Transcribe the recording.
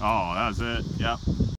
Oh, that was it. Yep.